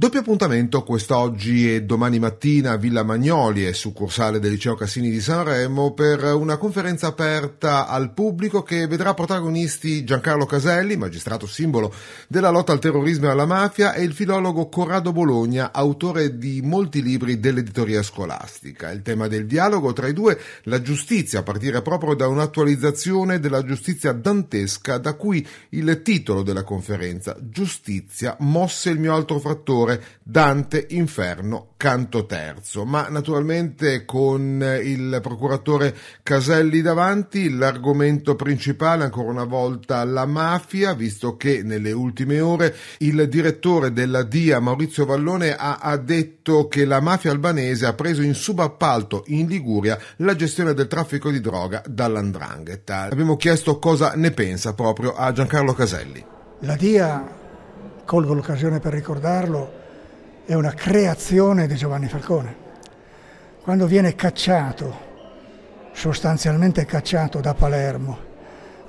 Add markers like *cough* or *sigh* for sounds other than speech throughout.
Doppio appuntamento quest'oggi e domani mattina a Villa Magnoli e succursale del Liceo Cassini di Sanremo per una conferenza aperta al pubblico che vedrà protagonisti Giancarlo Caselli, magistrato simbolo della lotta al terrorismo e alla mafia, e il filologo Corrado Bologna, autore di molti libri dell'editoria scolastica. Il tema del dialogo tra i due, la giustizia, a partire proprio da un'attualizzazione della giustizia dantesca, da cui il titolo della conferenza, Giustizia, mosse il mio altro frattore Dante, Inferno, canto terzo. Ma naturalmente con il procuratore Caselli davanti l'argomento principale ancora una volta la mafia, visto che nelle ultime ore il direttore della DIA Maurizio Vallone ha, ha detto che la mafia albanese ha preso in subappalto in Liguria la gestione del traffico di droga dall'Andrangheta. Abbiamo chiesto cosa ne pensa proprio a Giancarlo Caselli. La DIA colgo l'occasione per ricordarlo, è una creazione di Giovanni Falcone. Quando viene cacciato, sostanzialmente cacciato da Palermo,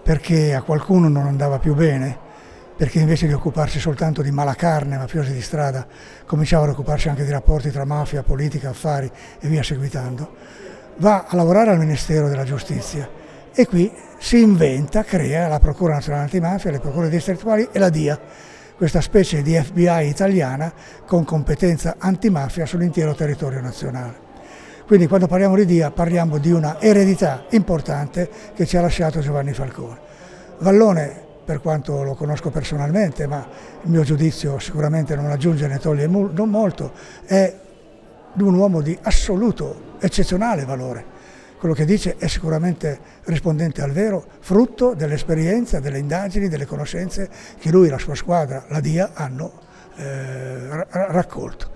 perché a qualcuno non andava più bene, perché invece di occuparsi soltanto di malacarne, mafiosi di strada, cominciava ad occuparsi anche di rapporti tra mafia, politica, affari e via seguitando, va a lavorare al Ministero della Giustizia e qui si inventa, crea la Procura Nazionale Antimafia, le Procure Distrettuali e la DIA questa specie di FBI italiana con competenza antimafia sull'intero territorio nazionale. Quindi quando parliamo di DIA parliamo di una eredità importante che ci ha lasciato Giovanni Falcone. Vallone, per quanto lo conosco personalmente, ma il mio giudizio sicuramente non aggiunge né toglie non molto, è un uomo di assoluto, eccezionale valore quello che dice è sicuramente rispondente al vero, frutto dell'esperienza, delle indagini, delle conoscenze che lui e la sua squadra, la DIA, hanno eh, raccolto.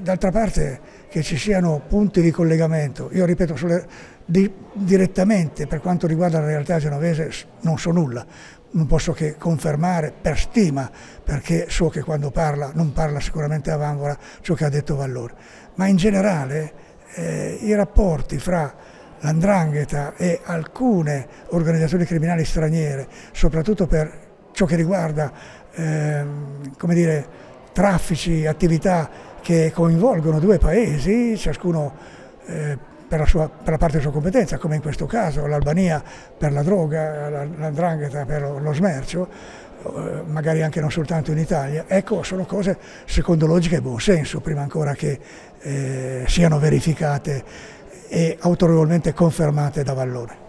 D'altra parte che ci siano punti di collegamento, io ripeto, sulle, di, direttamente per quanto riguarda la realtà genovese non so nulla, non posso che confermare per stima, perché so che quando parla non parla sicuramente a vanvora ciò che ha detto Vallone, ma in generale eh, i rapporti fra l'andrangheta e alcune organizzazioni criminali straniere, soprattutto per ciò che riguarda eh, dire, traffici, attività che coinvolgono due paesi, ciascuno eh, per, la sua, per, la parte della sua competenza, come in questo caso l'Albania per la droga, l'andrangheta per lo, smercio, eh, magari anche non soltanto in Italia, ecco sono cose secondo logica e buon senso, prima ancora che eh, siano verificate e autorevolmente confermate da Vallone.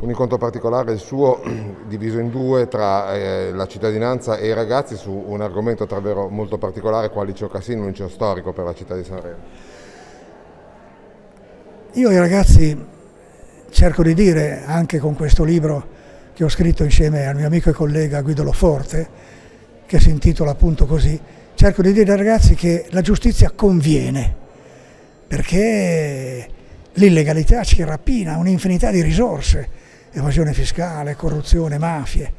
Un incontro particolare il suo, *clears throat* diviso in due tra eh, la cittadinanza e i ragazzi su un argomento davvero molto particolare, quale liceo Cassino, un liceo storico per la città di Sanremo. Io ai ragazzi cerco di dire, anche con questo libro, che ho scritto insieme al mio amico e collega Guido Loforte, che si intitola appunto così, cerco di dire ai ragazzi che la giustizia conviene, perché l'illegalità ci rapina un'infinità di risorse, evasione fiscale, corruzione, mafie.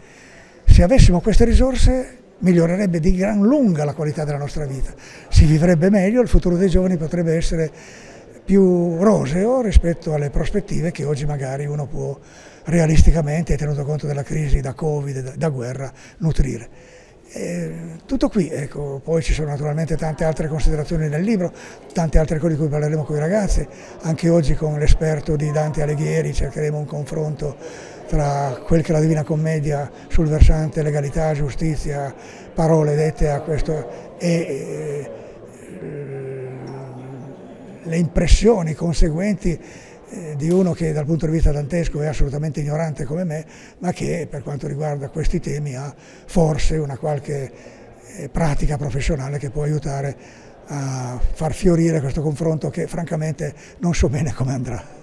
Se avessimo queste risorse migliorerebbe di gran lunga la qualità della nostra vita, si vivrebbe meglio, il futuro dei giovani potrebbe essere più roseo rispetto alle prospettive che oggi magari uno può realisticamente, tenuto conto della crisi da Covid, da, guerra, nutrire. E tutto qui, ecco. poi ci sono naturalmente tante altre considerazioni nel libro, tante altre cose di cui parleremo con i ragazzi, anche oggi con l'esperto di Dante Alighieri cercheremo un confronto tra quel che è la Divina Commedia sul versante legalità, giustizia, parole dette a questo e, le impressioni conseguenti eh, di uno che dal punto di vista dantesco è assolutamente ignorante come me, ma che per quanto riguarda questi temi ha forse una qualche eh, pratica professionale che può aiutare a far fiorire questo confronto che francamente non so bene come andrà.